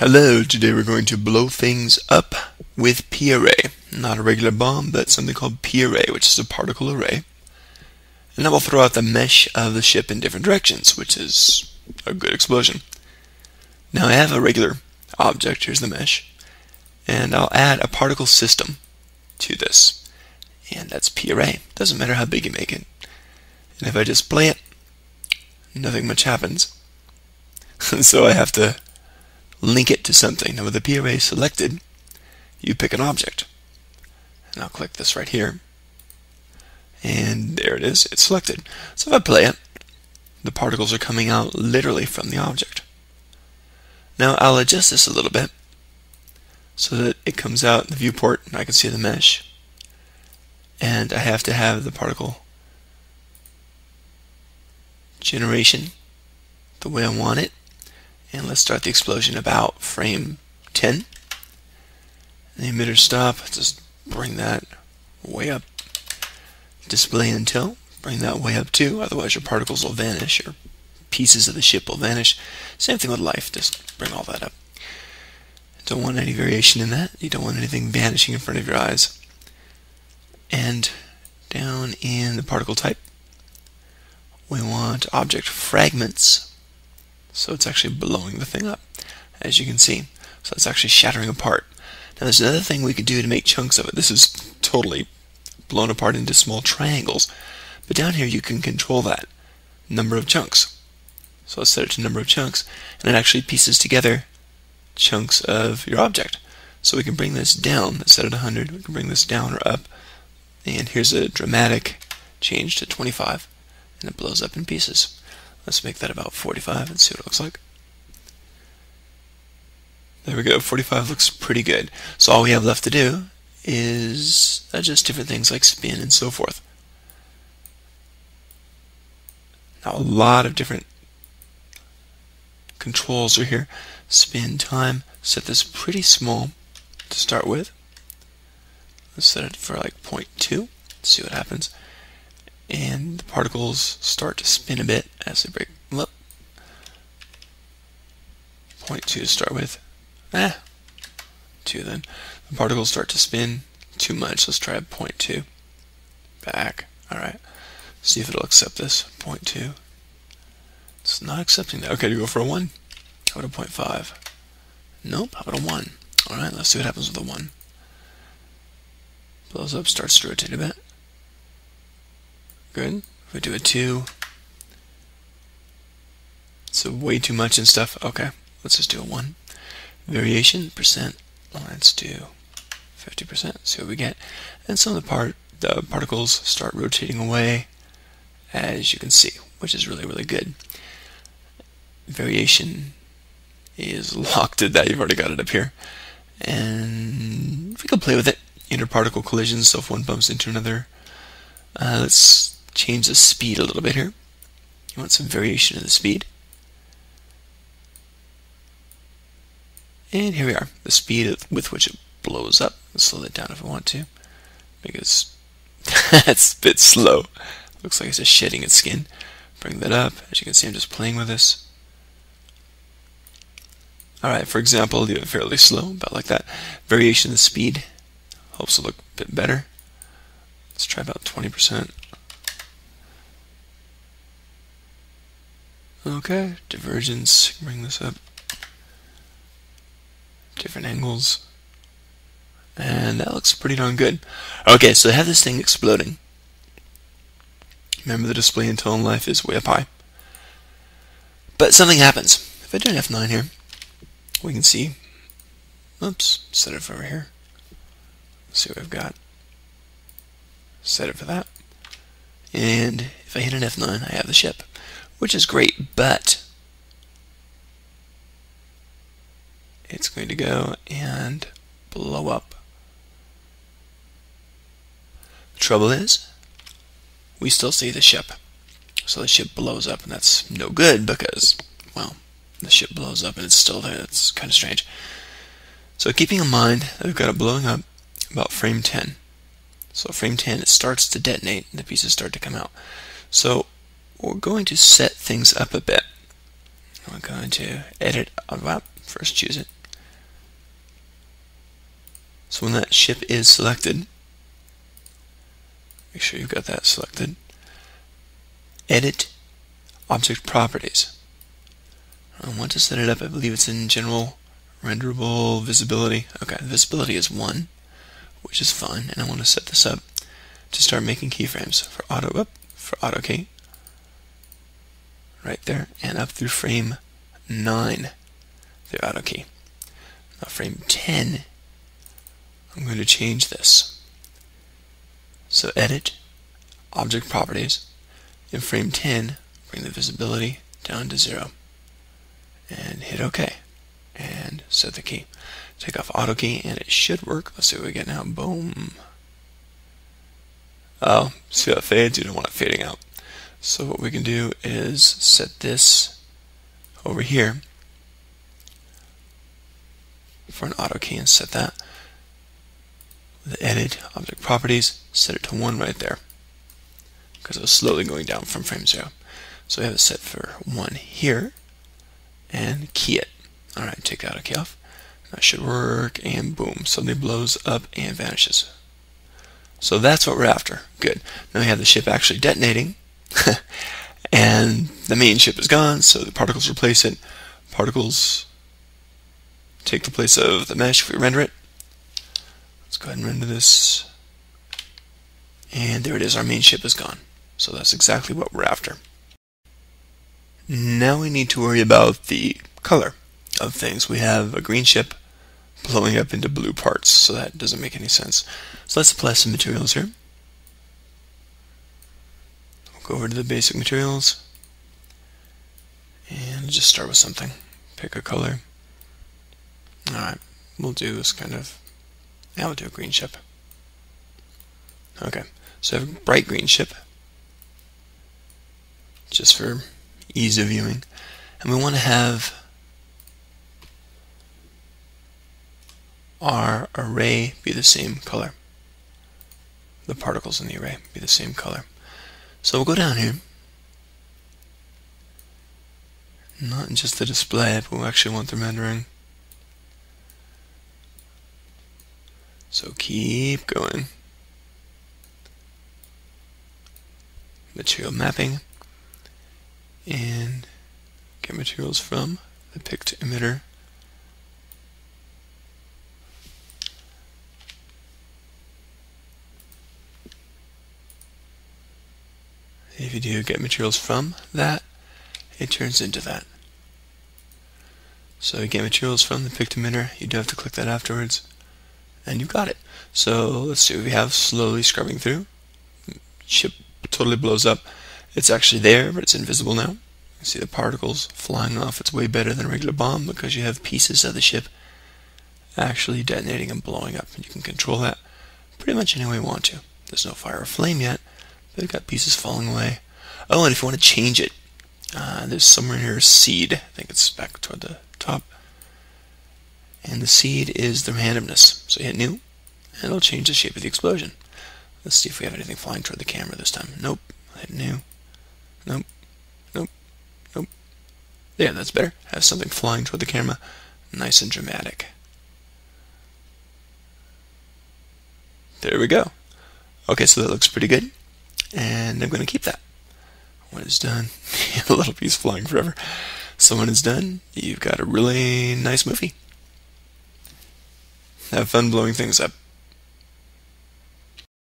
Hello, today we're going to blow things up with P-array. Not a regular bomb, but something called P-array, which is a particle array. And that will throw out the mesh of the ship in different directions, which is a good explosion. Now I have a regular object, here's the mesh, and I'll add a particle system to this. And that's P-array. Doesn't matter how big you make it. And if I just play it, nothing much happens. so I have to link it to something. Now with the P-array selected, you pick an object. And I'll click this right here. And there it is, it's selected. So if I play it, the particles are coming out literally from the object. Now I'll adjust this a little bit so that it comes out in the viewport and I can see the mesh. And I have to have the particle generation the way I want it. And let's start the explosion about frame 10. The emitter stop, just bring that way up. Display until, bring that way up too, otherwise your particles will vanish, or pieces of the ship will vanish. Same thing with life, just bring all that up. Don't want any variation in that. You don't want anything vanishing in front of your eyes. And down in the particle type, we want object fragments so it's actually blowing the thing up, as you can see. So it's actually shattering apart. Now there's another thing we could do to make chunks of it. This is totally blown apart into small triangles. But down here you can control that number of chunks. So let's set it to number of chunks, and it actually pieces together chunks of your object. So we can bring this down, let's set it 100, we can bring this down or up, and here's a dramatic change to 25, and it blows up in pieces. Let's make that about 45 and see what it looks like. There we go, 45 looks pretty good. So all we have left to do is adjust different things like spin and so forth. Now a lot of different controls are here. Spin time, set this pretty small to start with. Let's set it for like 0.2, see what happens and the particles start to spin a bit as they break. Well, 0.2 to start with. Eh, 2 then. The particles start to spin too much. Let's try a 0.2. Back. Alright. See if it'll accept this. 0.2. It's not accepting that. Okay, to go for a 1. How about a 0.5? Nope. How about a 1? Alright, let's see what happens with a 1. Blows up, starts to rotate a bit. Good. If we do a 2, so way too much and stuff. Okay, let's just do a 1. Variation, percent, let's do 50%, see what we get. And some of the, part, the particles start rotating away, as you can see, which is really, really good. Variation is locked at that. You've already got it up here. And we can play with it. Interparticle collisions, so if one bumps into another, uh, let's change the speed a little bit here. You want some variation in the speed. And here we are, the speed with which it blows up. Let's slow that down if I want to, because that's a bit slow. Looks like it's just shedding its skin. Bring that up. As you can see, I'm just playing with this. Alright, for example, do it fairly slow, about like that. Variation in the speed helps it look a bit better. Let's try about 20%. Okay, divergence, bring this up. Different angles. And that looks pretty darn good. Okay, so I have this thing exploding. Remember the display until in life is way up high. But something happens. If I do an F9 here, we can see, oops, set it over here. Let's see what I've got. Set it for that. And if I hit an F9, I have the ship which is great, but it's going to go and blow up. The trouble is, we still see the ship. So the ship blows up, and that's no good because, well, the ship blows up and it's still there. It's kind of strange. So keeping in mind that we've got it blowing up about frame 10. So frame 10, it starts to detonate, and the pieces start to come out. So we're going to set things up a bit. We're going to edit up, first choose it, So when that ship is selected, make sure you've got that selected. Edit Object Properties. I want to set it up, I believe it's in General Renderable Visibility. Okay, visibility is 1, which is fine, and I want to set this up to start making keyframes for auto up for auto key right there and up through frame 9 the auto key. Now frame 10 I'm going to change this. So edit object properties in frame 10 bring the visibility down to 0 and hit OK and set the key. Take off auto key and it should work. Let's see what we get now. Boom. Oh, see how it fades? You don't want it fading out. So what we can do is set this over here for an auto key and set that. The edit object properties, set it to 1 right there because it was slowly going down from frame 0. So we have it set for 1 here and key it. Alright, take that key off. That should work and boom, suddenly blows up and vanishes. So that's what we're after. Good. Now we have the ship actually detonating, and the main ship is gone, so the particles replace it. Particles take the place of the mesh if we render it. Let's go ahead and render this. And there it is, our main ship is gone. So that's exactly what we're after. Now we need to worry about the color of things. We have a green ship blowing up into blue parts, so that doesn't make any sense. So let's apply some materials here. Go over to the basic materials and just start with something. Pick a color. Alright, we'll do this kind of, now we'll do a green ship. Okay, so I have a bright green ship, just for ease of viewing. And we want to have our array be the same color. The particles in the array be the same color. So we'll go down here. Not just the display, but we actually want the rendering. So keep going. Material mapping. And get materials from the picked emitter you do get materials from that, it turns into that. So you get materials from the picked emitter, you do have to click that afterwards, and you've got it. So let's see what we have slowly scrubbing through. Ship totally blows up. It's actually there, but it's invisible now. You see the particles flying off. It's way better than a regular bomb because you have pieces of the ship actually detonating and blowing up. And you can control that pretty much any way you want to. There's no fire or flame yet, but it got pieces falling away. Oh, and if you want to change it, uh, there's somewhere in here seed. I think it's back toward the top. And the seed is the randomness. So hit new, and it'll change the shape of the explosion. Let's see if we have anything flying toward the camera this time. Nope. Hit new. Nope. Nope. Nope. Yeah, that's better. Have something flying toward the camera. Nice and dramatic. There we go. Okay, so that looks pretty good and I'm going to keep that. When it's done, a little piece flying forever. So when it's done, you've got a really nice movie. Have fun blowing things up.